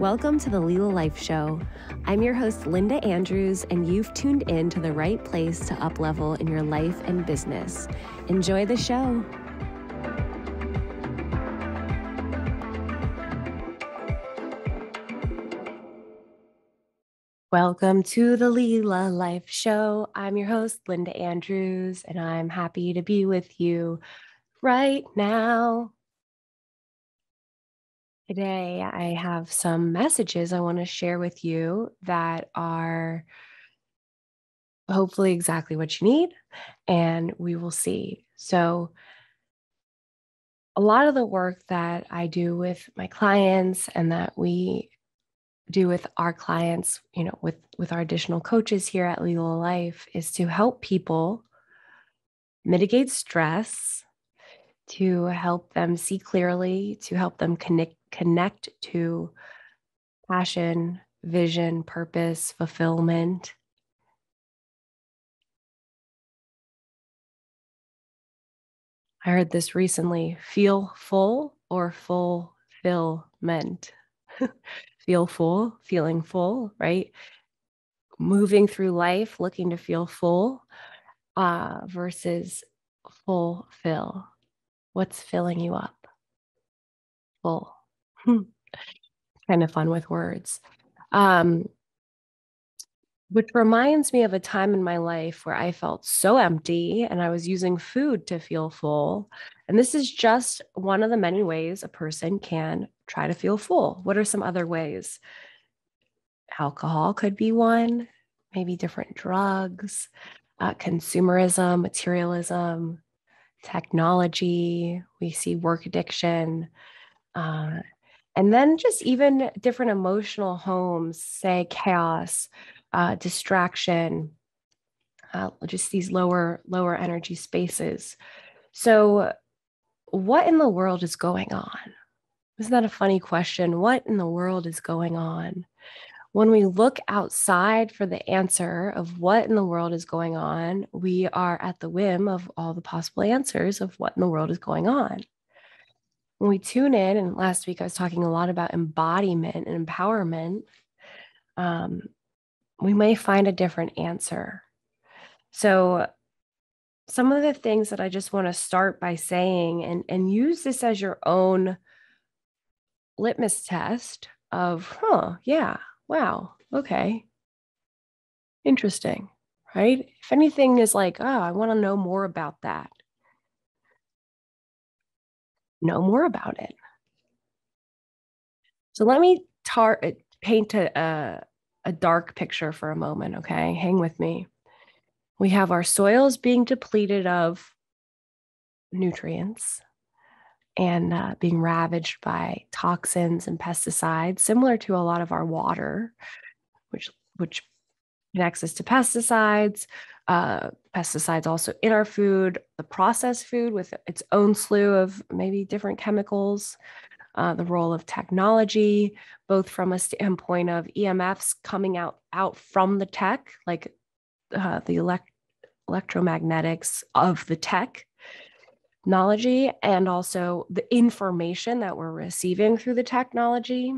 Welcome to the Lila Life Show. I'm your host, Linda Andrews, and you've tuned in to the right place to uplevel in your life and business. Enjoy the show. Welcome to the Lila Life Show. I'm your host, Linda Andrews, and I'm happy to be with you right now. Today, I have some messages I want to share with you that are hopefully exactly what you need, and we will see. So, a lot of the work that I do with my clients and that we do with our clients, you know, with with our additional coaches here at Lila Life is to help people mitigate stress, to help them see clearly, to help them connect connect to passion, vision, purpose, fulfillment. I heard this recently feel full or fulfillment. feel full, feeling full, right? Moving through life looking to feel full uh, versus fulfill. What's filling you up? Full. Kind of fun with words. Um, which reminds me of a time in my life where I felt so empty and I was using food to feel full. And this is just one of the many ways a person can try to feel full. What are some other ways? Alcohol could be one, maybe different drugs, uh, consumerism, materialism, technology. We see work addiction. Uh, and then just even different emotional homes, say chaos, uh, distraction, uh, just these lower lower energy spaces. So, what in the world is going on? Isn't that a funny question? What in the world is going on? When we look outside for the answer of what in the world is going on, we are at the whim of all the possible answers of what in the world is going on when we tune in, and last week I was talking a lot about embodiment and empowerment, um, we may find a different answer. So, some of the things that I just want to start by saying, and, and use this as your own litmus test of, huh, yeah, wow, okay, interesting, right? If anything is like, oh, I want to know more about that know more about it. So let me tar- uh, paint a, a, a dark picture for a moment, okay? Hang with me. We have our soils being depleted of nutrients and uh, being ravaged by toxins and pesticides, similar to a lot of our water, which which connects us to pesticides, uh, pesticides also in our food, the processed food with its own slew of maybe different chemicals, uh, the role of technology, both from a standpoint of EMFs coming out out from the tech, like uh, the elect- electromagnetics of the tech technology, and also the information that we're receiving through the technology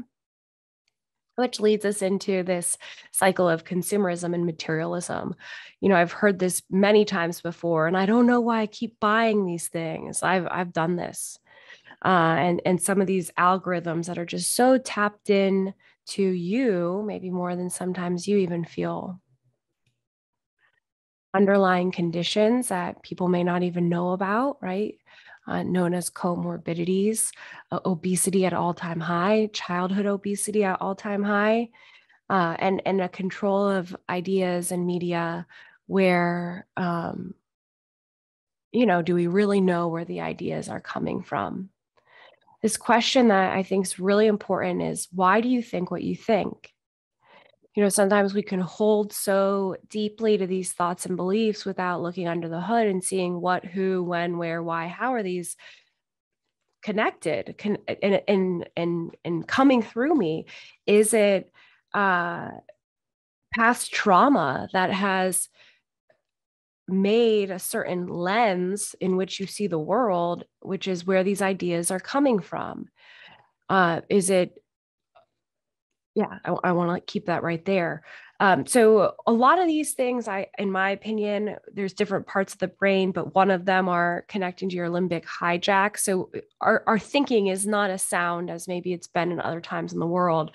which leads us into this cycle of consumerism and materialism. You know, I've heard this many times before, and I don't know why I keep buying these things. I've I've done this, uh, and and some of these algorithms that are just so tapped in to you, maybe more than sometimes you even feel. Underlying conditions that people may not even know about, right? Uh, known as comorbidities, uh, obesity at all time high, childhood obesity at all time high, uh, and, and a control of ideas and media where, um, you know, do we really know where the ideas are coming from? This question that I think is really important is why do you think what you think? You know, sometimes we can hold so deeply to these thoughts and beliefs without looking under the hood and seeing what, who, when, where, why, how are these connected Can, and, and, and, and coming through me? Is it uh, past trauma that has made a certain lens in which you see the world, which is where these ideas are coming from? Uh, is it Yeah, I, I want to keep that right there. Um, so a lot of these things, I, in my opinion, there's different parts of the brain, but one of them are connecting to your limbic hijack. So our, our thinking is not as sound as maybe it's been in other times in the world.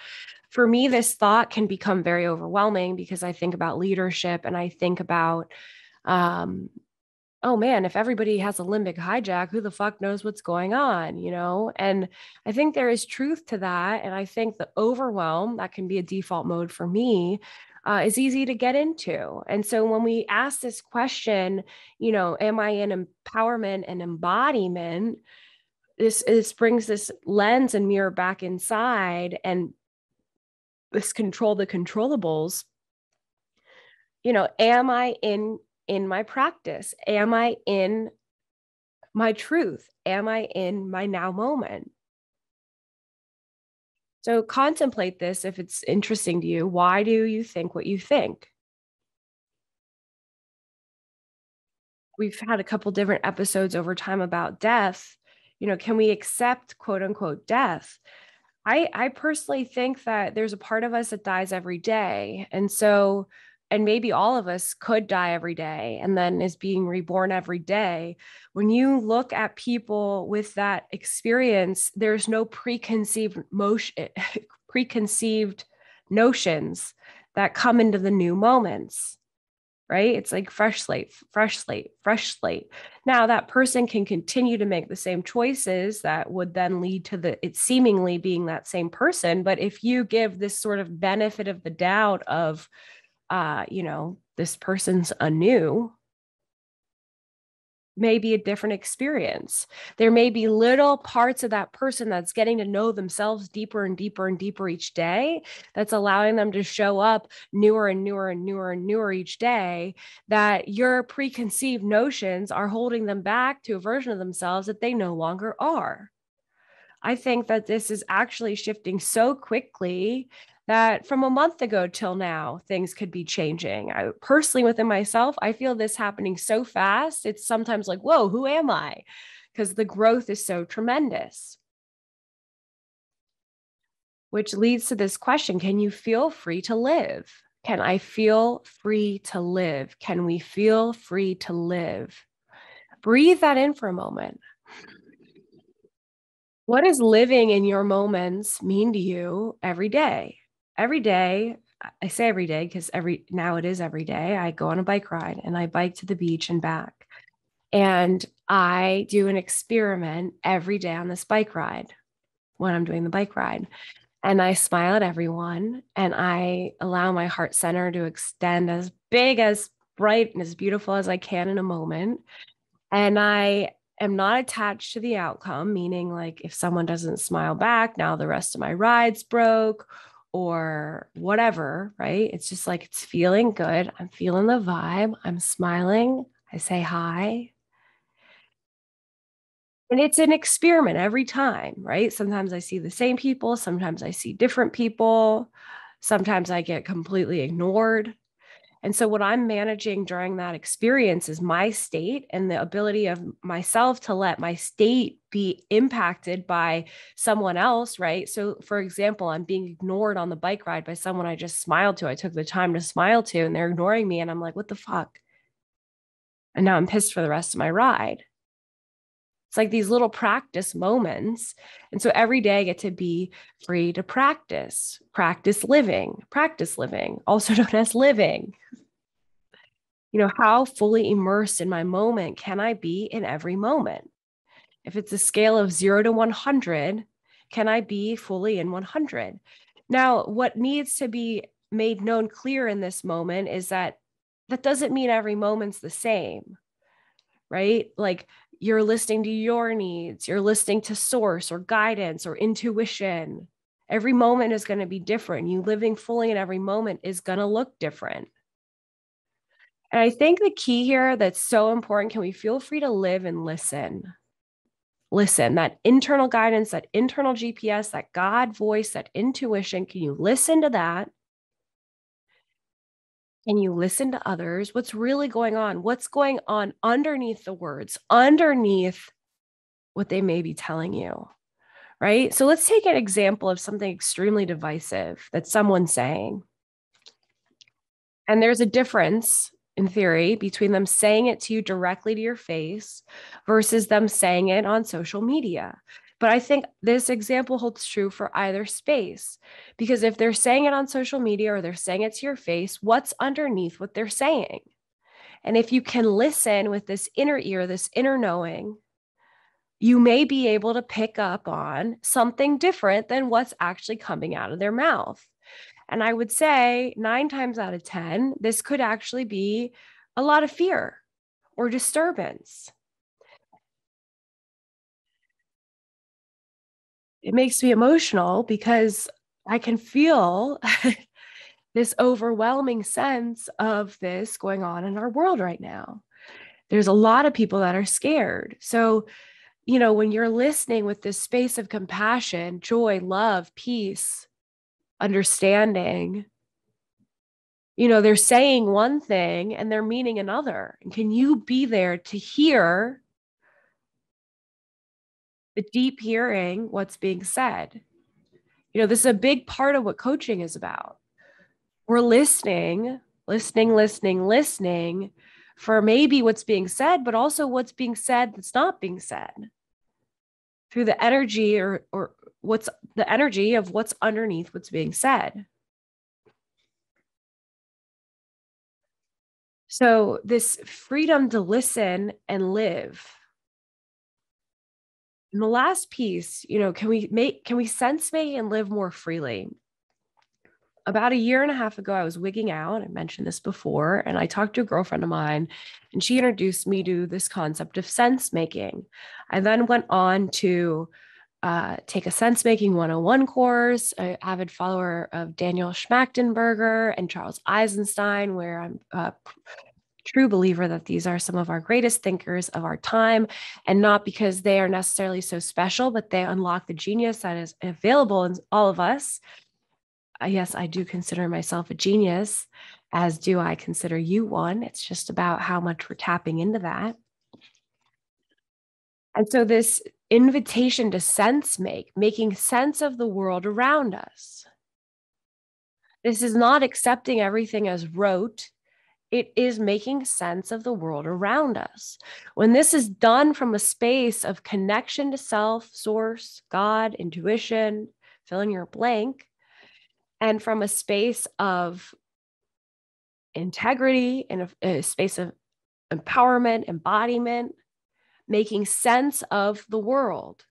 For me, this thought can become very overwhelming because I think about leadership and I think about um, oh man, if everybody has a limbic hijack, who the fuck knows what's going on, you know? And I think there is truth to that. And I think the overwhelm, that can be a default mode for me, uh, is easy to get into. And so when we ask this question, you know, am I in empowerment and embodiment? This, this brings this lens and mirror back inside and this control the controllables. You know, am I in in my practice? Am I in my truth? Am I in my now moment? So contemplate this if it's interesting to you. Why do you think what you think? We've had a couple different episodes over time about death. You know, can we accept quote unquote death? I I personally think that there's a part of us that dies every day. And so and maybe all of us could die every day and then is being reborn every day. When you look at people with that experience there's no preconceived motion eh, preconceived notions that come into the new moments right? It's like fresh slate fresh slate fresh slate. Now that person can continue to make the same choices that would then lead to the it seemingly being that same person but if you give this sort of benefit of the doubt of uh, you know, this person's anew, may be a different experience. There may be little parts of that person that's getting to know themselves deeper and deeper and deeper each day, that's allowing them to show up newer and newer and newer and newer each day, that your preconceived notions are holding them back to a version of themselves that they no longer are. I think that this is actually shifting so quickly that from a month ago till now, things could be changing. I personally, within myself, I feel this happening so fast. It's sometimes like, whoa, who am I? Because the growth is so tremendous. Which leads to this question Can you feel free to live? Can I feel free to live? Can we feel free to live? Breathe that in for a moment. What does living in your moments mean to you every day? every day, I say every day because every now it is every day, I go on a bike ride and I bike to the beach and back. And I do an experiment every day on this bike ride when I'm doing the bike ride. And I smile at everyone and I allow my heart center to extend as big, as bright, and as beautiful as I can in a moment. And I am not attached to the outcome, meaning like if someone doesn't smile back, now the rest of my ride's broke or whatever, right? It's just like it's feeling good. I'm feeling the vibe. I'm smiling. I say hi. And it's an experiment every time, right? Sometimes I see the same people, sometimes I see different people, sometimes I get completely ignored. And so, what I'm managing during that experience is my state and the ability of myself to let my state be impacted by someone else, right? So, for example, I'm being ignored on the bike ride by someone I just smiled to. I took the time to smile to, and they're ignoring me. And I'm like, what the fuck? And now I'm pissed for the rest of my ride. It's like these little practice moments. And so every day I get to be free to practice, practice living, practice living, also known as living. You know, how fully immersed in my moment can I be in every moment? If it's a scale of zero to 100, can I be fully in 100? Now, what needs to be made known clear in this moment is that that doesn't mean every moment's the same, right? Like you're listening to your needs, you're listening to source or guidance or intuition. Every moment is going to be different. You living fully in every moment is going to look different. And I think the key here that's so important can we feel free to live and listen? Listen, that internal guidance, that internal GPS, that God voice, that intuition, can you listen to that? Can you listen to others? What's really going on? What's going on underneath the words, underneath what they may be telling you? right? So let's take an example of something extremely divisive that someone's saying. And there's a difference in theory between them saying it to you directly to your face versus them saying it on social media. But I think this example holds true for either space because if they're saying it on social media or they're saying it to your face, what's underneath what they're saying? And if you can listen with this inner ear, this inner knowing, you may be able to pick up on something different than what's actually coming out of their mouth. And I would say nine times out of 10, this could actually be a lot of fear or disturbance. It makes me emotional because I can feel this overwhelming sense of this going on in our world right now. There's a lot of people that are scared. So, you know, when you're listening with this space of compassion, joy, love, peace, understanding, you know, they're saying one thing and they're meaning another. And can you be there to hear the deep hearing what's being said? You know, this is a big part of what coaching is about we're listening, listening, listening, listening for maybe what's being said, but also what's being said that's not being said through the energy or, or what's the energy of what's underneath what's being said. So, this freedom to listen and live. And the last piece, you know, can we make, can we sense make and live more freely? about a year and a half ago, I was wigging out. I mentioned this before, and I talked to a girlfriend of mine, and she introduced me to this concept of sense making. I then went on to uh, take a sense making 101 course, an avid follower of Daniel Schmachtenberger and Charles Eisenstein, where I'm a true believer that these are some of our greatest thinkers of our time, and not because they are necessarily so special, but they unlock the genius that is available in all of us yes, I do consider myself a genius, as do I consider you one. It's just about how much we're tapping into that. And so, this invitation to sense make, making sense of the world around us. This is not accepting everything as rote. It is making sense of the world around us. When this is done from a space of connection to self, source, God, intuition, fill in your blank, and from a space of integrity and a, a space of empowerment, embodiment, making sense of the world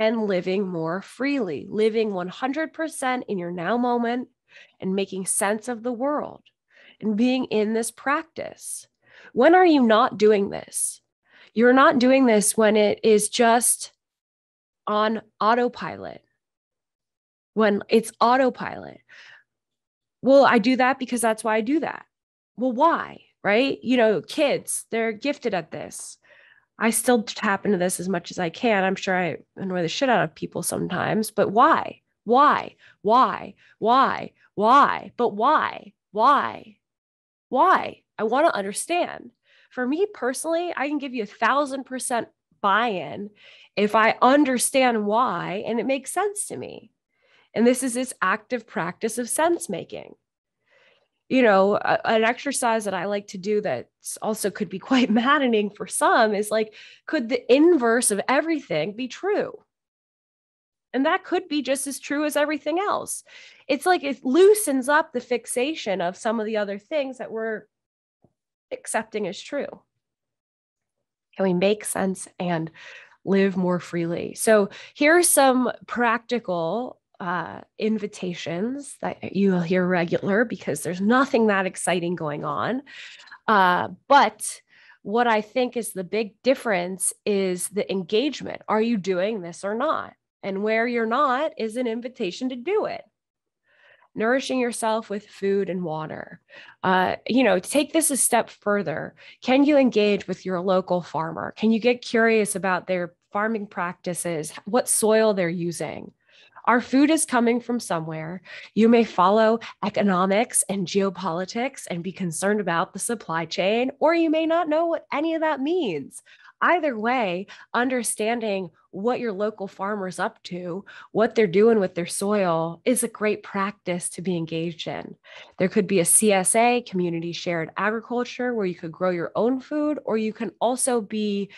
and living more freely, living 100% in your now moment and making sense of the world and being in this practice. When are you not doing this? You're not doing this when it is just on autopilot when it's autopilot. Well, I do that because that's why I do that. Well, why? Right? You know, kids, they're gifted at this. I still tap into this as much as I can. I'm sure I annoy the shit out of people sometimes, but why? Why? Why? Why? Why? But why? Why? Why? I want to understand. For me personally, I can give you a thousand percent buy in if I understand why and it makes sense to me. And this is this active practice of sense making. You know, a, an exercise that I like to do that also could be quite maddening for some is like, could the inverse of everything be true? And that could be just as true as everything else. It's like it loosens up the fixation of some of the other things that we're accepting as true. Can we make sense and live more freely? So, here are some practical uh, invitations that you'll hear regular because there's nothing that exciting going on. Uh, but what I think is the big difference is the engagement. Are you doing this or not? And where you're not is an invitation to do it. Nourishing yourself with food and water. Uh, you know, take this a step further. Can you engage with your local farmer? Can you get curious about their farming practices, what soil they're using? Our food is coming from somewhere. You may follow economics and geopolitics and be concerned about the supply chain, or you may not know what any of that means. Either way, understanding what your local farmer's up to, what they're doing with their soil is a great practice to be engaged in. There could be a CSA, community shared agriculture, where you could grow your own food, or you can also be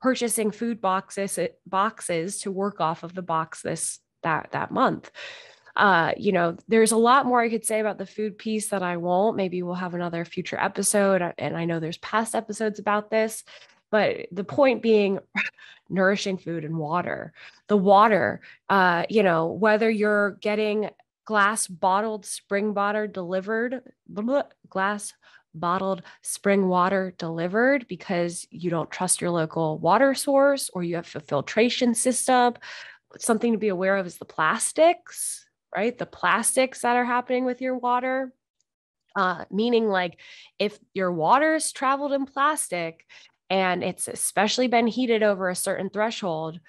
purchasing food boxes boxes to work off of the box this that that month. Uh, you know, there's a lot more I could say about the food piece that I won't. Maybe we'll have another future episode. And I know there's past episodes about this. But the point being, nourishing food and water. The water, uh, you know, whether you're getting glass bottled spring water delivered, blah, blah, glass bottled spring water delivered because you don't trust your local water source or you have a filtration system. Something to be aware of is the plastics, right? The plastics that are happening with your water. Uh, meaning, like, if your water's traveled in plastic and it's especially been heated over a certain threshold,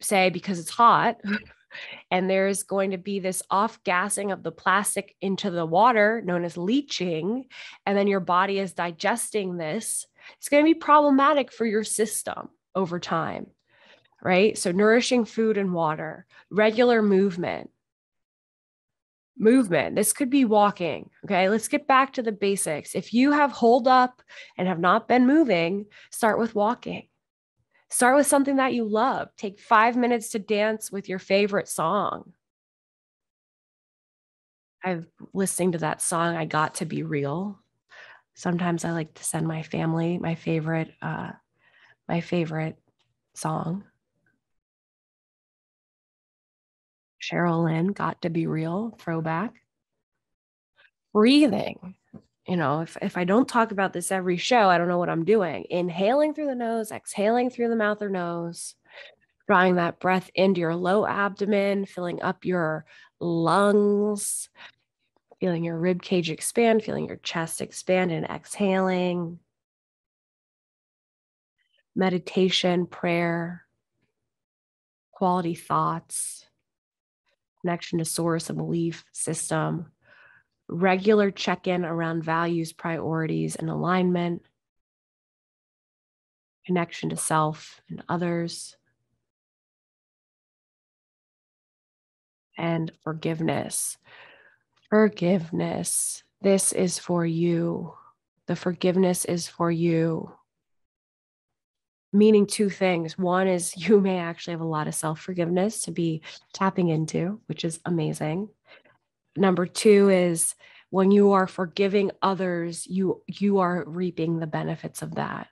say because it's hot, and there's going to be this off gassing of the plastic into the water known as leaching, and then your body is digesting this, it's going to be problematic for your system over time. Right. So, nourishing food and water, regular movement, movement. This could be walking. Okay. Let's get back to the basics. If you have hold up and have not been moving, start with walking. Start with something that you love. Take five minutes to dance with your favorite song. I've listening to that song, I Got to Be Real. Sometimes I like to send my family my favorite, uh, my favorite song. Cheryl Lynn, Got to Be Real, throwback. Breathing. You know, if, if I don't talk about this every show, I don't know what I'm doing. Inhaling through the nose, exhaling through the mouth or nose, drawing that breath into your low abdomen, filling up your lungs, feeling your rib cage expand, feeling your chest expand, and exhaling. Meditation, prayer, quality thoughts connection to source and belief system, regular check in around values, priorities, and alignment, connection to self and others, and forgiveness. Forgiveness. This is for you. The forgiveness is for you meaning two things. One is you may actually have a lot of self forgiveness to be tapping into, which is amazing. Number two is when you are forgiving others, you you are reaping the benefits of that.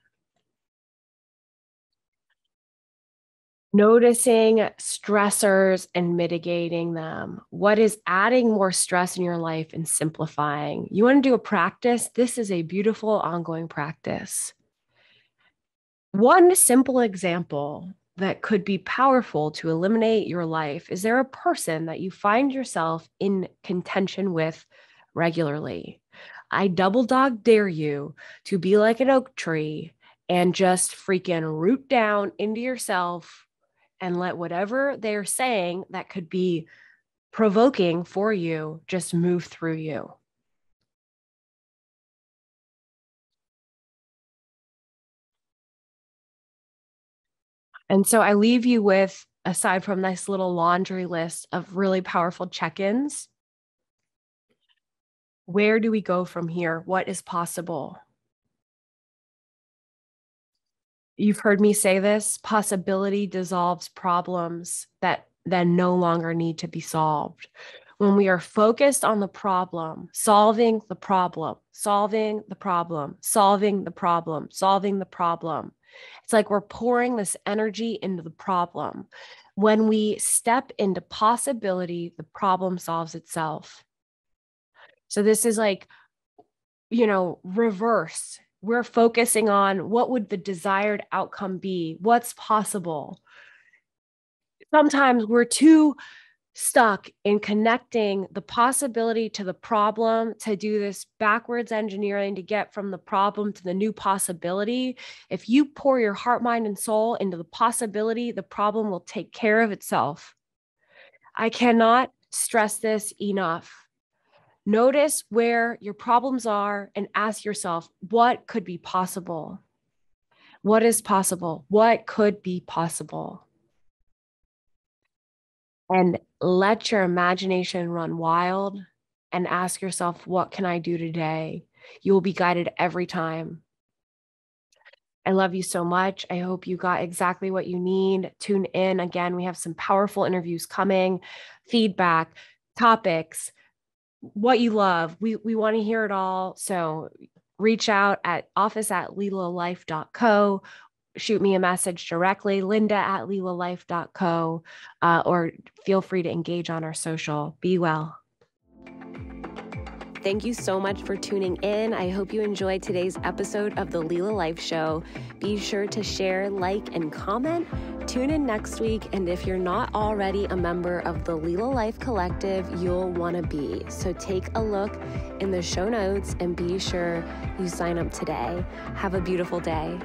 Noticing stressors and mitigating them. What is adding more stress in your life and simplifying? You want to do a practice? This is a beautiful ongoing practice one simple example that could be powerful to eliminate your life is there a person that you find yourself in contention with regularly? I double dog dare you to be like an oak tree and just freaking root down into yourself and let whatever they're saying that could be provoking for you just move through you. And so I leave you with, aside from this little laundry list of really powerful check ins, where do we go from here? What is possible? You've heard me say this possibility dissolves problems that then no longer need to be solved. When we are focused on the problem, solving the problem, solving the problem, solving the problem, solving the problem, it's like we're pouring this energy into the problem. When we step into possibility, the problem solves itself. So this is like, you know, reverse. We're focusing on what would the desired outcome be? What's possible? Sometimes we're too stuck in connecting the possibility to the problem to do this backwards engineering to get from the problem to the new possibility. If you pour your heart, mind, and soul into the possibility, the problem will take care of itself. I cannot stress this enough. Notice where your problems are and ask yourself, what could be possible? What is possible? What could be possible? And let your imagination run wild and ask yourself, what can I do today? You will be guided every time. I love you so much. I hope you got exactly what you need. Tune in again. We have some powerful interviews coming, feedback, topics, what you love. We we want to hear it all. So reach out at office at lilalife.co. Shoot me a message directly, linda at lilalife.co, uh, or feel free to engage on our social. Be well. Thank you so much for tuning in. I hope you enjoyed today's episode of the Lila Life Show. Be sure to share, like, and comment. Tune in next week. And if you're not already a member of the Lila Life Collective, you'll want to be. So take a look in the show notes and be sure you sign up today. Have a beautiful day.